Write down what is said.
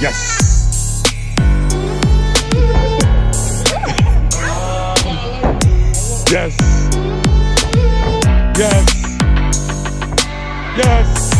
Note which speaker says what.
Speaker 1: Yes. Yes. Yes. Yes.